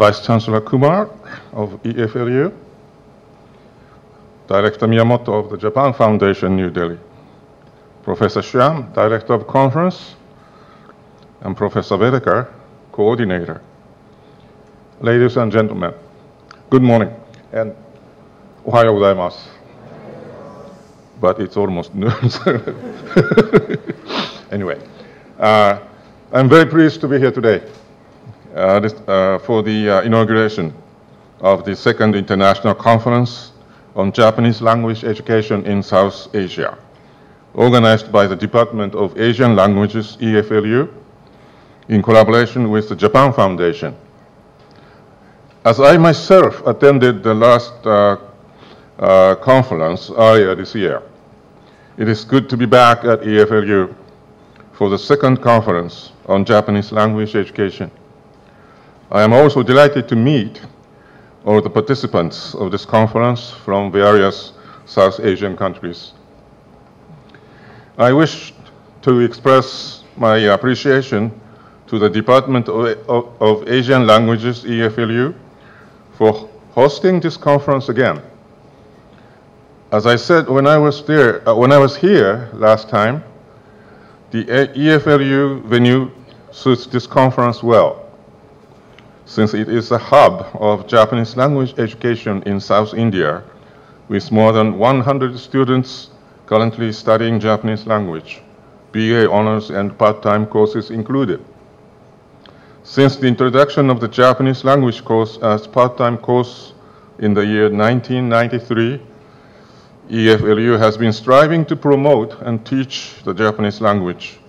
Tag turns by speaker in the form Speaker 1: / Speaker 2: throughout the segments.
Speaker 1: Vice Chancellor Kumar of EFLU, Director Miyamoto of the Japan Foundation, New Delhi, Professor Shyam, Director of Conference, and Professor Vedeker, coordinator. Ladies and gentlemen, good morning and ohayou gozaimasu. But it's almost noon. anyway, uh, I'm very pleased to be here today uh, this, uh, for the uh, inauguration of the second international conference on Japanese language education in South Asia, organized by the Department of Asian Languages, EFLU, in collaboration with the Japan Foundation. As I myself attended the last uh, uh, conference earlier this year, it is good to be back at EFLU for the second conference on Japanese language education. I am also delighted to meet all the participants of this conference from various South Asian countries. I wish to express my appreciation to the Department of, Asian Languages, EFLU, for hosting this conference again. As I said when I was there, uh, when I was here last time, the EFLU venue suits this conference well since it is a hub of Japanese language education in South India, with more than 100 students currently studying Japanese language, BA honors and part-time courses included. Since the introduction of the Japanese language course as part-time course in the year 1993, EFLU has been striving to promote and teach the Japanese language.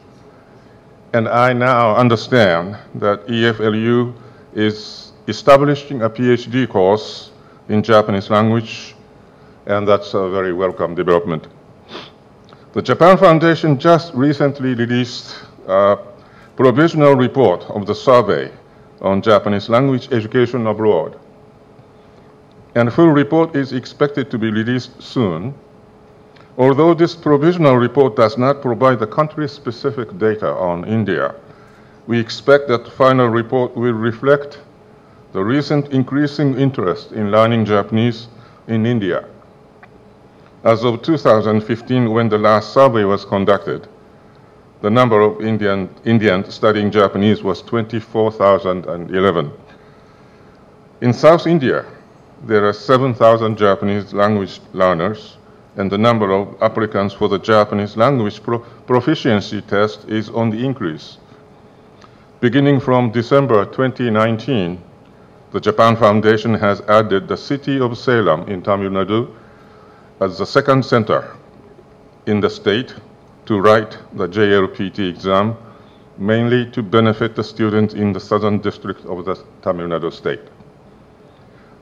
Speaker 1: And I now understand that EFLU is establishing a PhD course in Japanese language, and that's a very welcome development. The Japan Foundation just recently released a provisional report of the survey on Japanese language education abroad. And full report is expected to be released soon. Although this provisional report does not provide the country-specific data on India, we expect that the final report will reflect the recent increasing interest in learning Japanese in India. As of 2015, when the last survey was conducted, the number of Indian, Indians studying Japanese was 24,011. In South India, there are 7,000 Japanese language learners, and the number of applicants for the Japanese language pro proficiency test is on the increase. Beginning from December 2019, the Japan Foundation has added the city of Salem in Tamil Nadu as the second center in the state to write the JLPT exam, mainly to benefit the students in the southern district of the Tamil Nadu state.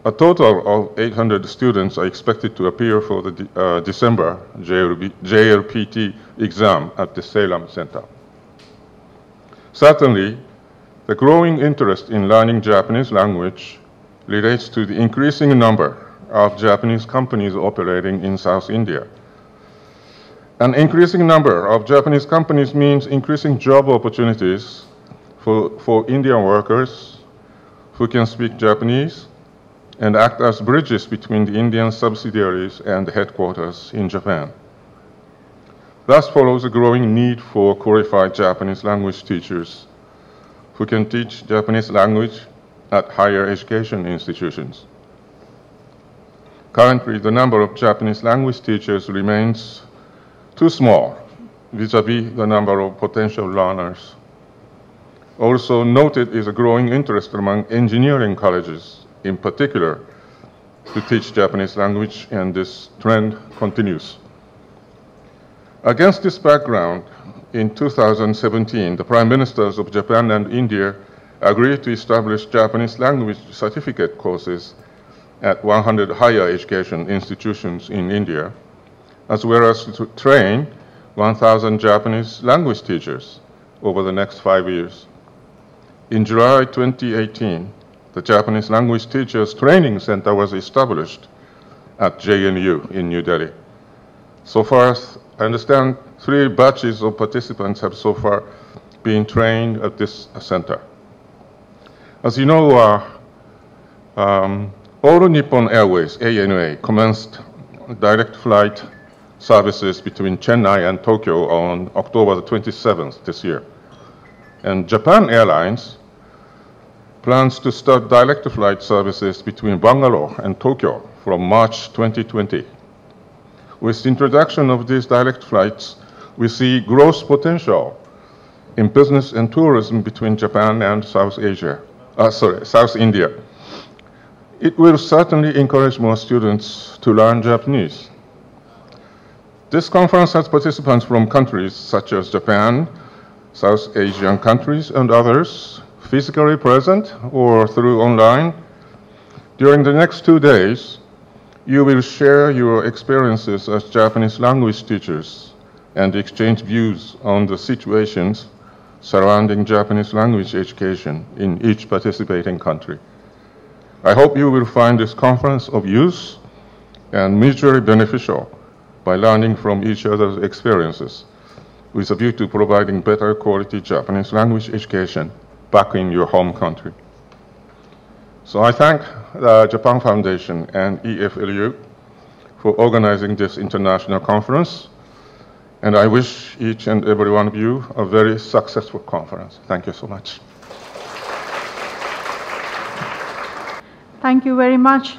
Speaker 1: A total of 800 students are expected to appear for the uh, December JLB, JLPT exam at the Salem Center. Certainly, the growing interest in learning Japanese language relates to the increasing number of Japanese companies operating in South India. An increasing number of Japanese companies means increasing job opportunities for, for Indian workers who can speak Japanese and act as bridges between the Indian subsidiaries and the headquarters in Japan. Thus follows a growing need for qualified Japanese language teachers who can teach Japanese language at higher education institutions. Currently, the number of Japanese language teachers remains too small vis-a-vis -vis the number of potential learners. Also noted is a growing interest among engineering colleges, in particular, to teach Japanese language, and this trend continues. Against this background, in 2017, the Prime Ministers of Japan and India agreed to establish Japanese language certificate courses at 100 higher education institutions in India, as well as to train 1,000 Japanese language teachers over the next five years. In July 2018, the Japanese Language Teachers Training Center was established at JNU in New Delhi. So far, I understand three batches of participants have so far been trained at this center. As you know, uh, um, All Nippon Airways, ANA, commenced direct flight services between Chennai and Tokyo on October the 27th this year. And Japan Airlines plans to start direct flight services between Bangalore and Tokyo from March 2020. With the introduction of these direct flights, we see growth potential in business and tourism between Japan and South Asia, uh, sorry, South India. It will certainly encourage more students to learn Japanese. This conference has participants from countries such as Japan, South Asian countries, and others, physically present or through online. During the next two days, you will share your experiences as Japanese language teachers and exchange views on the situations surrounding Japanese language education in each participating country. I hope you will find this conference of use and mutually beneficial by learning from each other's experiences with a view to providing better quality Japanese language education back in your home country. So I thank the Japan Foundation and EFLU for organizing this international conference, and I wish each and every one of you a very successful conference. Thank you so much.
Speaker 2: Thank you very much.